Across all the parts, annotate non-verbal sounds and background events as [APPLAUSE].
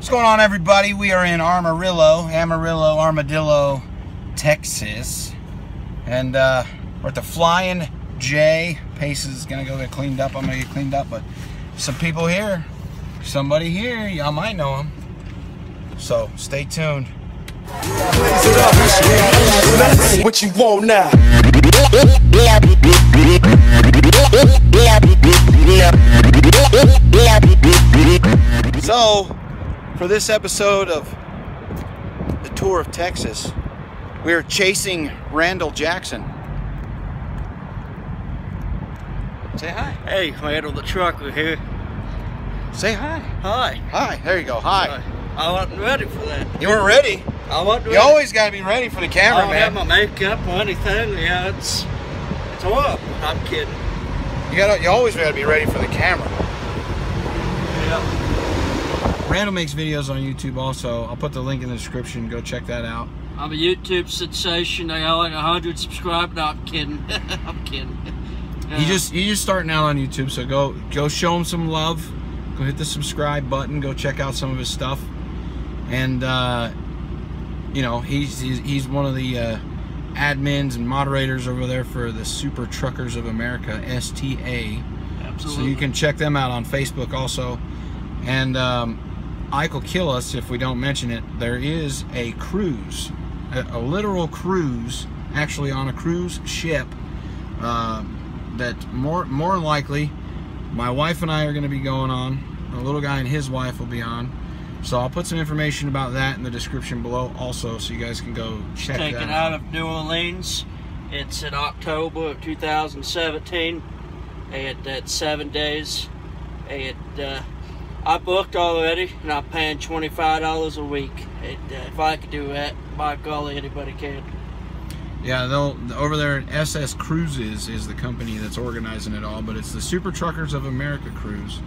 What's going on, everybody? We are in Amarillo, Amarillo, Armadillo, Texas. And uh, we're at the Flying J. Pace is going to go get cleaned up. I'm going to get cleaned up. But some people here, somebody here, y'all might know him. So stay tuned. What you want now? So, for this episode of the Tour of Texas, we're chasing Randall Jackson. Say hi. Hey, Randall the trucker here. Say hi. Hi. Hi. There you go. Hi. Hi. I wasn't ready for that. You weren't ready. I wasn't ready. You always got to be ready for the camera, I camera, don't have my makeup or anything. Yeah, it's it's horrible. I'm kidding. You gotta, You always got to be ready for the camera. Yeah. Randall makes videos on YouTube also. I'll put the link in the description. Go check that out. I'm a YouTube sensation. I got like hundred subscribers. No, I'm kidding. [LAUGHS] I'm kidding. You just you just starting out on YouTube, so go go show him some love. Go hit the subscribe button. Go check out some of his stuff, and uh, you know he's he's, he's one of the uh, admins and moderators over there for the Super Truckers of America (STA). absolutely. So you can check them out on Facebook also. And um, Ike will kill us if we don't mention it. There is a cruise, a, a literal cruise, actually on a cruise ship. Um, that more more likely, my wife and I are going to be going on. The little guy and his wife will be on. So I'll put some information about that in the description below also, so you guys can go check taken that out out of New Orleans. It's in October of 2017. And it's seven days. And uh, I booked already, and I'm paying $25 a week. And uh, if I could do that, by golly, anybody can. Yeah, they'll over there at SS Cruises is the company that's organizing it all, but it's the Super Truckers of America cruise,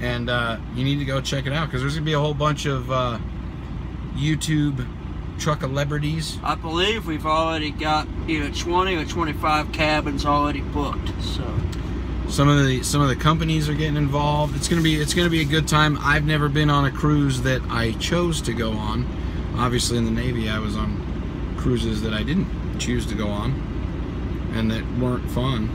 and uh, you need to go check it out because there's gonna be a whole bunch of uh, YouTube truck celebrities. I believe we've already got either 20 or 25 cabins already booked. So Some of the some of the companies are getting involved. It's gonna be it's gonna be a good time. I've never been on a cruise that I chose to go on. Obviously, in the Navy, I was on cruises that I didn't choose to go on, and that weren't fun.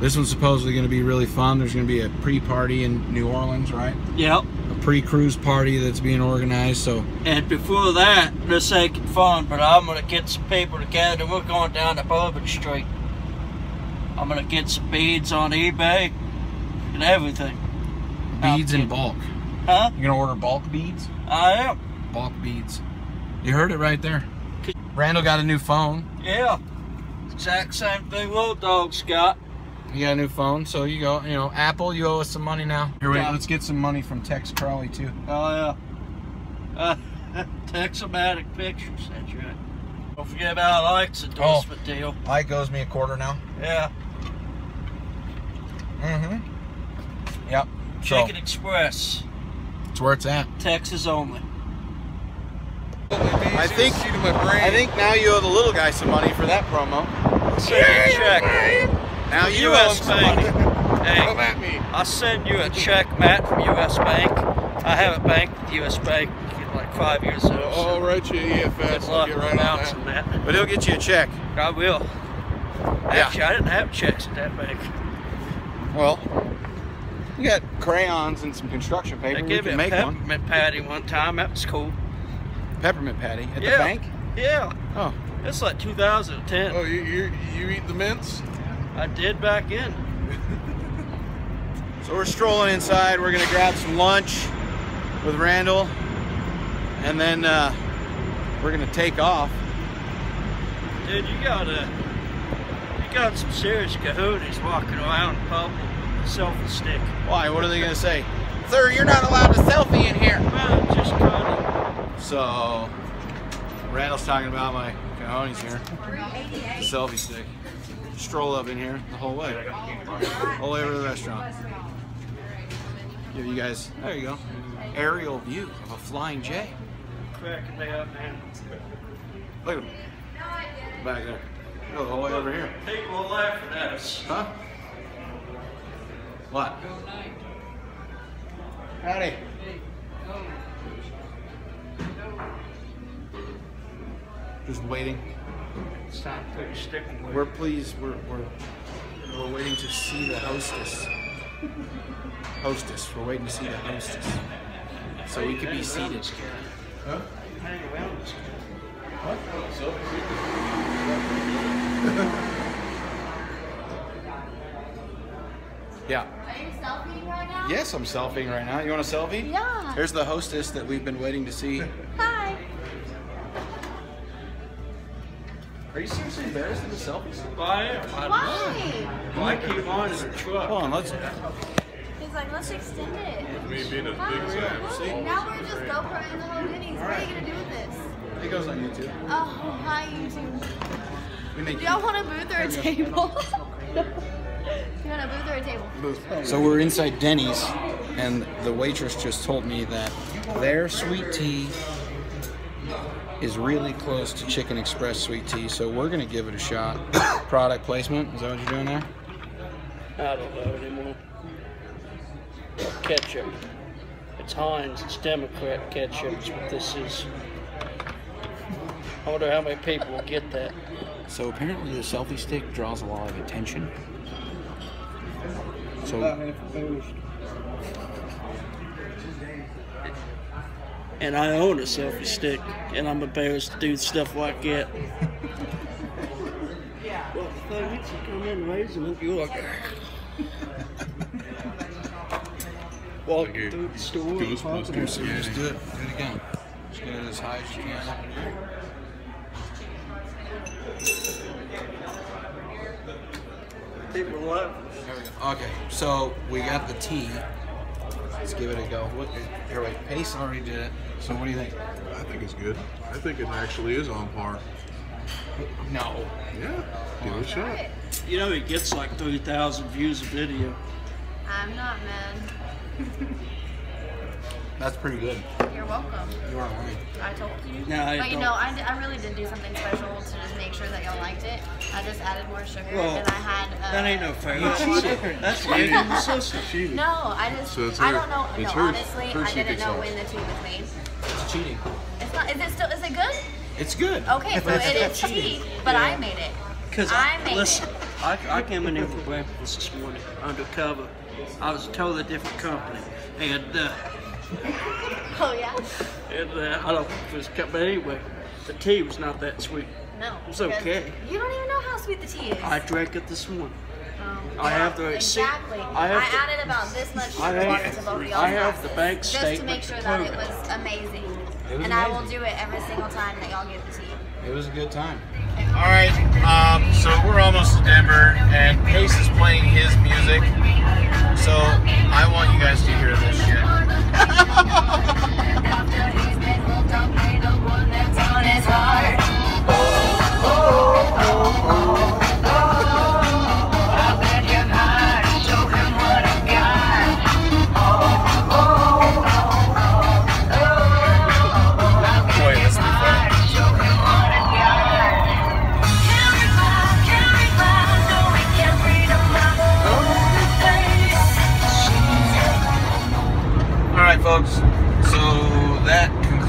This one's supposedly going to be really fun. There's going to be a pre-party in New Orleans, right? yep. A pre-cruise party that's being organized. So And before that, this ain't fun, but I'm gonna get some people together. We're going down to Bourbon Street. I'm gonna get some beads on eBay and everything. beads in bulk. Huh? You're gonna order bulk beads? I am. Bulk beads. You heard it right there. Randall got a new phone. Yeah. Exact same thing little dog's got. You got a new phone, so you go. You know, Apple, you owe us some money now. Here, wait, Yeah. let's get some money from Tex Crawley too. Oh yeah. Uh, [LAUGHS] Texomatic pictures, that's right. Don't forget about Ike's endorsement deal. Ike owes me a quarter now. Yeah. Mm-hmm. Yep. So Chicken Express. it's where it's at. Texas only. I think. I think now you owe the little guy some money for that promo. Send you a check. Now you owe him US some Bank. money. Hey, at me. I'll send you a check, Matt, from US Bank. I haven't banked with US Bank in like five years ago. I'll So write you good EFS. I'll luck get right on announcing that. that. But he'll get you a check. I will. Yeah. I didn't have checks at that bank. Well, you got crayons and some construction paper. They We gave me can a make one. peppermint patty one time. That was cool. Peppermint patty at yeah. the bank. Yeah. Oh, It's like 2010. Oh, you, you you eat the mints? I did back in. [LAUGHS] so we're strolling inside. We're gonna grab some lunch with Randall, and then uh, we're gonna take off. Dude, you got a, you got some serious cojones walking around in public with a selfie stick. Why? What are they gonna say? Sir, you're not allowed to selfie in here. Well, just of. So, Randall's talking about my cojones here. The selfie stick. Stroll up in here the whole way. All the way over to the restaurant. Give you guys, there you go, aerial view of a flying J. cracking me up, man. Look at him. Back there. Go the whole way over here. People are laughing at us. Huh? What? Howdy. Just waiting. We're pleased. We're we're we're waiting to see the hostess. Hostess. We're waiting to see the hostess. So we could be seated. Huh? What? [LAUGHS] Yeah. Are you selfieing right now? Yes, I'm selfieing right now. You want a selfie? Yeah. There's the hostess that we've been waiting to see. [LAUGHS] Hi. Are you seriously embarrassed of the selfies? I am. I Why? I keep mine in the truck. Hold on, let's. He's like, let's extend it. Me being a Hi. big Sam. See? Now we're just GoPro in the whole goodies. What are you gonna do with this? It goes on YouTube. Oh, hi YouTube. We make. Do y'all want a booth or a table? [LAUGHS] you want a booth or a table? So we're inside Denny's, and the waitress just told me that their sweet tea is really close to Chicken Express sweet tea. So we're gonna give it a shot. [COUGHS] Product placement. Is that what you're doing there? I don't know anymore. Ketchup. It's Heinz. It's Democrat ketchup. Is what this is. I wonder how many people will get that. So apparently the selfie stick draws a lot of attention. So And I own a selfie stick, and I'm embarrassed to do stuff like that. Well, the thing is, you come in raising it, you're like. Walking through the store. and popping it. Just do it. Do it again. Just get it as high as you can. People love There we go. Okay, so we got the tea. Let's give it a go. What, here, wait. Pace already did it. So what do you think? I think it's good. I think it actually is on par. No. Yeah, give it a shot. it. You know, it gets like 3,000 views a video. I'm not mad. [LAUGHS] That's pretty good. You're welcome. You are right. I told you. No, I but you don't. know, I, d- I really did do something special to just make sure that y'all liked it. I just added more sugar Well, and I had. Uh, That ain't no fair. you cheated. That's cheating the system. No, I just. So it's I her- don't know. it's no, her- honestly, her I secret didn't know sauce. when the tea was made. It's cheating. It's not. Is it still? Is it good? It's good. Okay, so it is still cheating. tea, but I made it. Because I made listen, it. I, I came in here for breakfast this morning undercover. I was a totally different company, and uh, [LAUGHS] Oh yeah. and uh, I don't know if it was cut, but anyway, the tea was not that sweet. No. It's because okay. You don't even know how sweet the tea is. I drank it this morning. Oh, I yeah, have the receipt. Exactly. I I, have the- added about this much I sugar have- to both of y'all's I have the glasses, bank just to make sure that it it. was amazing. It was and I will do it every single time that y'all get the tea. It was a good time. All right, um, so we're almost to Denver, and Pace is playing his music.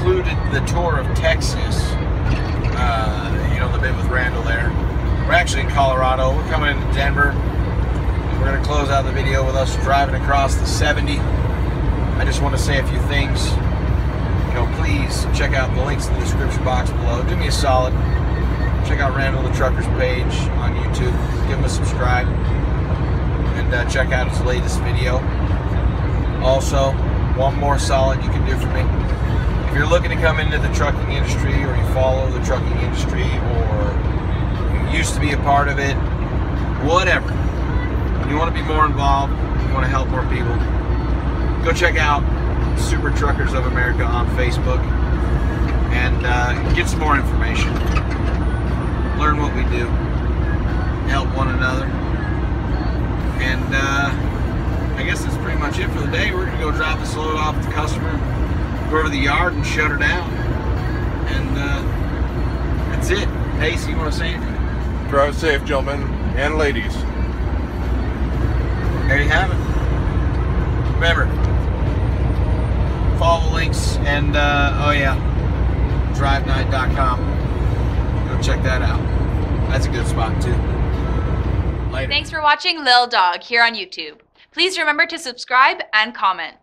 Concluded the tour of Texas. Uh, you know, the bit with Randall there. We're actually in Colorado. We're coming into Denver. We're going to close out the video with us driving across the 70. I just want to say a few things. You know, please check out the links in the description box below. Do me a solid. Check out Randall the Trucker's page on YouTube. Give him a subscribe. And uh, check out his latest video. Also, one more solid you can do for me. You're looking to come into the trucking industry or you follow the trucking industry or you used to be a part of it, whatever, you want to be more involved, you want to help more people, go check out Super Truckers of America on Facebook and uh, get some more information. Learn what we do, help one another. And uh, I guess that's pretty much it for the day. We're gonna go drop this load off the customer, over to the yard and shut her down. And uh, that's it. Pace, you want to say anything? Drive safe, gentlemen and ladies. There you have it. Remember, follow the links and uh, oh yeah, driveknight.com. Go check that out. That's a good spot too. Later. Thanks for watching Lil Dawg here on YouTube. Please remember to subscribe and comment.